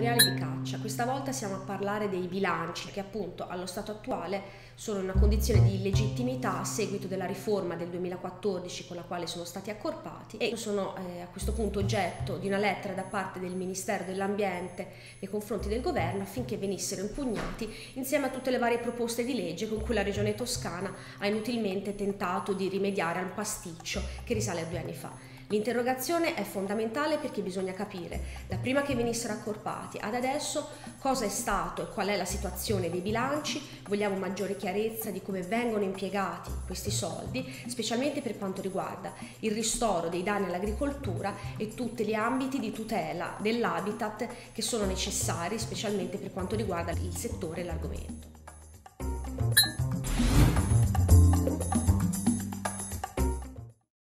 territoriale di caccia. Questa volta siamo a parlare dei bilanci che appunto allo stato attuale sono in una condizione di illegittimità a seguito della riforma del 2014 con la quale sono stati accorpati e sono eh, a questo punto oggetto di una lettera da parte del Ministero dell'Ambiente nei confronti del governo affinché venissero impugnati insieme a tutte le varie proposte di legge con cui la Regione Toscana ha inutilmente tentato di rimediare al pasticcio che risale a due anni fa. L'interrogazione è fondamentale perché bisogna capire, da prima che venissero accorpati ad adesso, cosa è stato e qual è la situazione dei bilanci, vogliamo maggiore chiarezza di come vengono impiegati questi soldi, specialmente per quanto riguarda il ristoro dei danni all'agricoltura e tutti gli ambiti di tutela dell'habitat che sono necessari, specialmente per quanto riguarda il settore e l'argomento.